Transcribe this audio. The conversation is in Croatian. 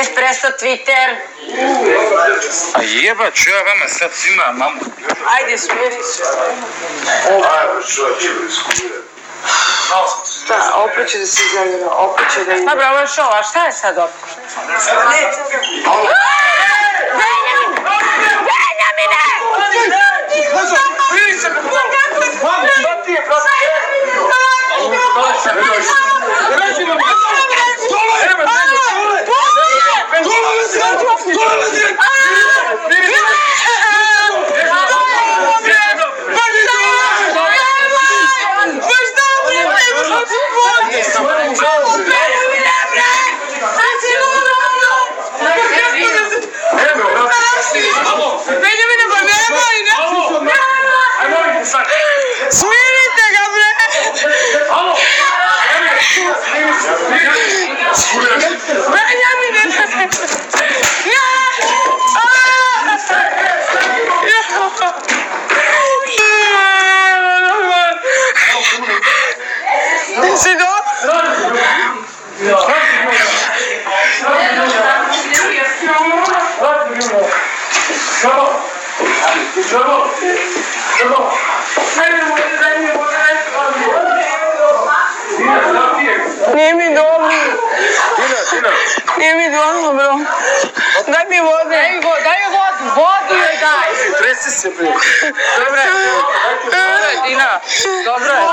Espresso Twitter. A jeba, ću ja vama sad svima, mamu. Ajde, smiri se. Čovječe. Šta, opet će da se izjavljeno, opet će da ide. Dobro, ovo je show, a šta je sad opet? Benjamin! Is it? Nije mi dobro. Tina, Tina. Nije mi dobro, bro. Daj mi vode. Daj mi vodu, daj mi vodu. Vodu joj daj. Tresi se, bre. Dobro. Dobro, Dina. Dobro.